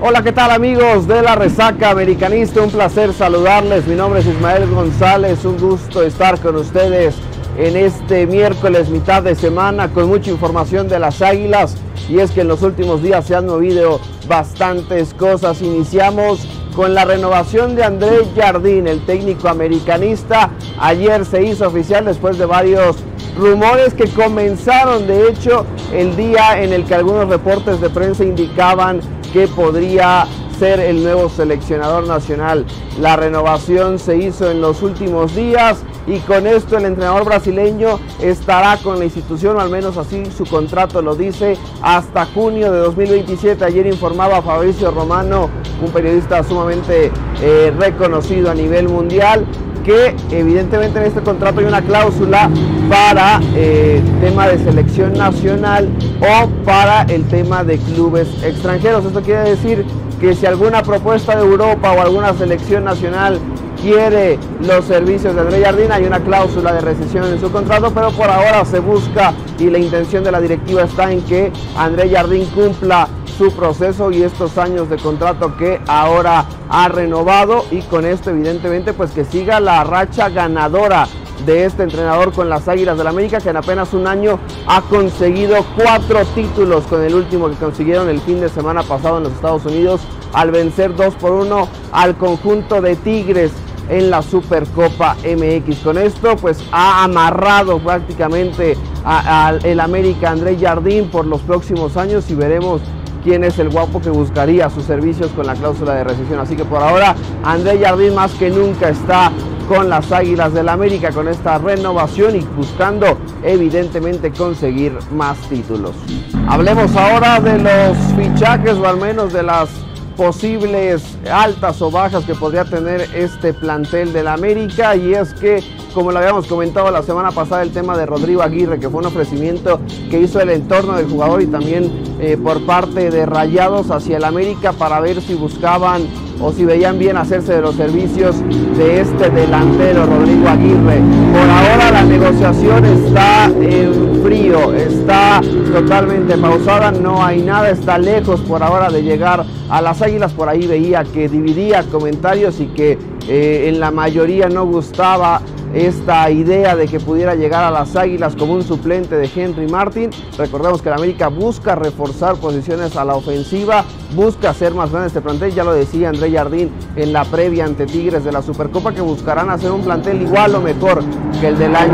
Hola, ¿qué tal amigos de la Resaca Americanista? Un placer saludarles. Mi nombre es Ismael González. Un gusto estar con ustedes en este miércoles, mitad de semana, con mucha información de las Águilas. Y es que en los últimos días se han movido bastantes cosas. Iniciamos con la renovación de Andrés Jardín, el técnico americanista. Ayer se hizo oficial después de varios rumores que comenzaron, de hecho, el día en el que algunos reportes de prensa indicaban que podría ser el nuevo seleccionador nacional. La renovación se hizo en los últimos días y con esto el entrenador brasileño estará con la institución, o al menos así su contrato lo dice, hasta junio de 2027. Ayer informaba Fabricio Romano, un periodista sumamente eh, reconocido a nivel mundial, que evidentemente en este contrato hay una cláusula para eh, tema de selección nacional o para el tema de clubes extranjeros. Esto quiere decir que si alguna propuesta de Europa o alguna selección nacional quiere los servicios de André Jardín, hay una cláusula de recesión en su contrato, pero por ahora se busca y la intención de la directiva está en que André Jardín cumpla su proceso y estos años de contrato que ahora ha renovado y con esto evidentemente pues que siga la racha ganadora de este entrenador con las Águilas del la América, que en apenas un año ha conseguido cuatro títulos con el último que consiguieron el fin de semana pasado en los Estados Unidos al vencer 2 por 1 al conjunto de Tigres en la Supercopa MX. Con esto pues ha amarrado prácticamente al el América André Jardín por los próximos años y veremos quién es el guapo que buscaría sus servicios con la cláusula de recesión. Así que por ahora André Jardín más que nunca está con las Águilas del América con esta renovación y buscando evidentemente conseguir más títulos. Hablemos ahora de los fichajes o al menos de las posibles altas o bajas que podría tener este plantel del América. Y es que como lo habíamos comentado la semana pasada el tema de Rodrigo Aguirre que fue un ofrecimiento que hizo el entorno del jugador y también eh, por parte de Rayados hacia el América para ver si buscaban o si veían bien hacerse de los servicios de este delantero Rodrigo Aguirre. Por ahora la negociación está en frío, está totalmente pausada, no hay nada, está lejos por ahora de llegar a las Águilas. Por ahí veía que dividía comentarios y que eh, en la mayoría no gustaba esta idea de que pudiera llegar a las Águilas como un suplente de Henry Martin. Recordemos que la América busca reforzar posiciones a la ofensiva, busca hacer más grande este plantel, ya lo decía André Jardín en la previa ante Tigres de la Supercopa que buscarán hacer un plantel igual o mejor que el del año,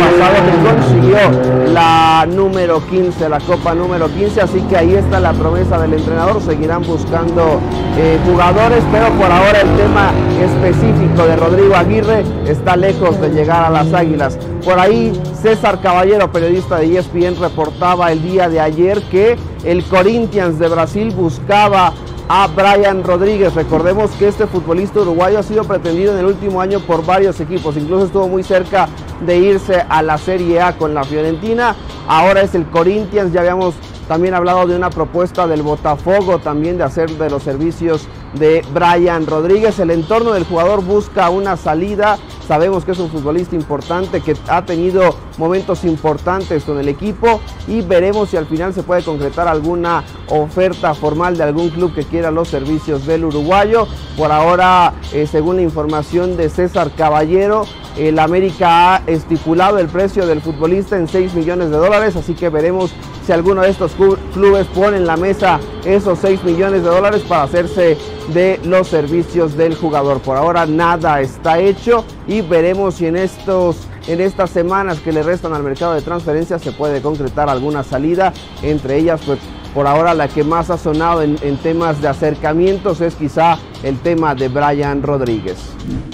pasado que consiguió la número 15, la Copa número 15, así que ahí está la promesa del entrenador, seguirán buscando eh, jugadores, pero por ahora el tema específico de Rodrigo Aguirre está lejos de llegar a las Águilas. Por ahí César Caballero, periodista de ESPN, reportaba el día de ayer que el Corinthians de Brasil buscaba a Brian Rodríguez. Recordemos que este futbolista uruguayo ha sido pretendido en el último año por varios equipos, incluso estuvo muy cerca de irse a la Serie A con la Fiorentina. Ahora es el Corinthians, ya habíamos también hablado de una propuesta del Botafogo, también de hacer de los servicios de Brian Rodríguez. El entorno del jugador busca una salida. Sabemos que es un futbolista importante, que ha tenido momentos importantes con el equipo y veremos si al final se puede concretar alguna oferta formal de algún club que quiera los servicios del uruguayo. Por ahora, eh, según la información de César Caballero, el América ha estipulado el precio del futbolista en 6 millones de dólares, así que veremos si alguno de estos clubes pone en la mesa esos 6 millones de dólares para hacerse de los servicios del jugador. Por ahora nada está hecho y veremos si en estos en estas semanas que le restan al mercado de transferencias se puede concretar alguna salida, entre ellas pues por ahora la que más ha sonado en, en, temas de acercamientos es quizá el tema de Brian Rodríguez.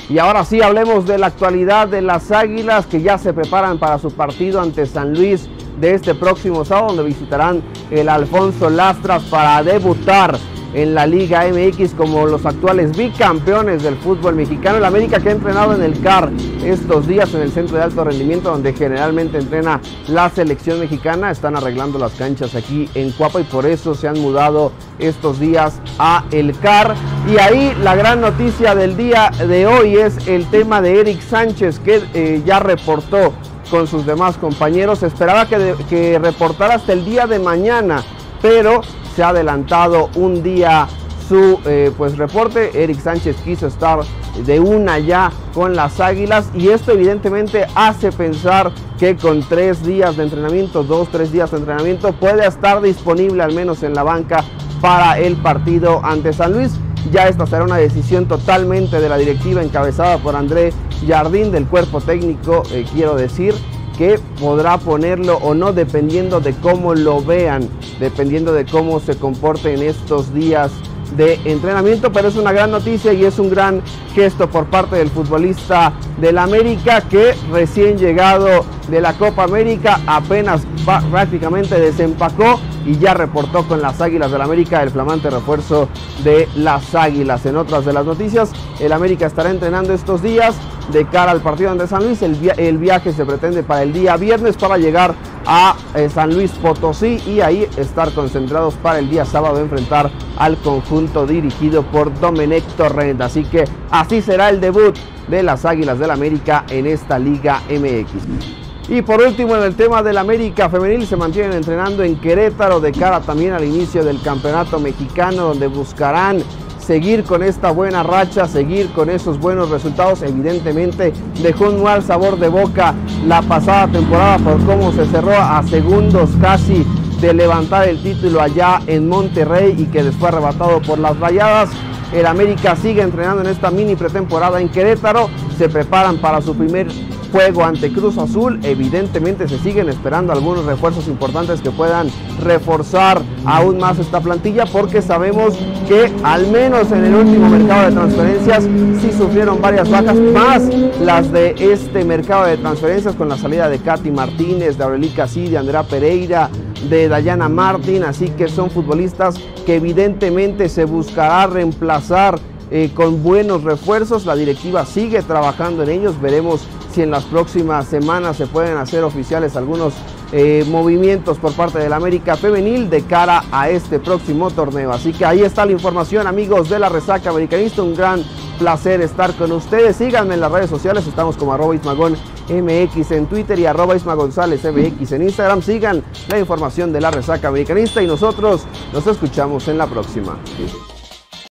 Y ahora sí hablemos de la actualidad de las Águilas que ya se preparan para su partido ante San Luis de este próximo sábado donde visitarán el Alfonso Lastras para debutar en la Liga MX como los actuales bicampeones del fútbol mexicano. El América que ha entrenado en el CAR estos días en el centro de alto rendimiento donde generalmente entrena la selección mexicana. Están arreglando las canchas aquí en Cuapa y por eso se han mudado estos días a el CAR. Y ahí la gran noticia del día de hoy es el tema de Eric Sánchez que eh, ya reportó con sus demás compañeros. esperaba que, reportara hasta el día de mañana pero se ha adelantado un día su eh, pues reporte. Eric Sánchez quiso estar de una ya con las Águilas y esto evidentemente hace pensar que con tres días de entrenamiento, dos, tres días de entrenamiento, puede estar disponible al menos en la banca para el partido ante San Luis. Ya esta será una decisión totalmente de la directiva encabezada por André Jardín del cuerpo técnico, eh, quiero decir, que podrá ponerlo o no dependiendo de cómo lo vean, dependiendo de cómo se comporte en estos días de entrenamiento, pero es una gran noticia y es un gran gesto por parte del futbolista del América que recién llegado de la Copa América apenas prácticamente desempacó y ya reportó con las Águilas del América el flamante refuerzo de las Águilas. En otras de las noticias, el América estará entrenando estos días de cara al partido ante San Luis. El, viaje se pretende para el día viernes para llegar a eh, San Luis Potosí y ahí estar concentrados para el día sábado enfrentar al conjunto dirigido por Domenech Torrent. Así que así será el debut de las Águilas del América en esta Liga MX. Y por último, en el tema del América Femenil, se mantienen entrenando en Querétaro de cara también al inicio del campeonato mexicano, donde buscarán seguir con esta buena racha, seguir con esos buenos resultados. Evidentemente dejó un mal sabor de boca la pasada temporada por cómo se cerró a segundos casi de levantar el título allá en Monterrey y que después arrebatado por las rayadas. El América sigue entrenando en esta mini pretemporada en Querétaro. Se preparan para su primer juego ante Cruz Azul. Evidentemente se siguen esperando algunos refuerzos importantes que puedan reforzar aún más esta plantilla porque sabemos que al menos en el último mercado de transferencias sí sufrieron varias bajas, más las de este mercado de transferencias con la salida de Katy Martínez, de Aureli Casí, de Andrea Pereira, de Dayana Martín, así que son futbolistas que evidentemente se buscará reemplazar eh, con buenos refuerzos. La directiva sigue trabajando en ellos. Veremos si en las próximas semanas se pueden hacer oficiales algunos eh, movimientos por parte del América Femenil de cara a este próximo torneo. Así que ahí está la información, amigos de la Resaca Americanista. Un gran placer estar con ustedes. Síganme en las redes sociales. Estamos como arroba Ismagón MX en Twitter y arroba Isma González MX en Instagram. Sigan la información de la Resaca Americanista y nosotros nos escuchamos en la próxima.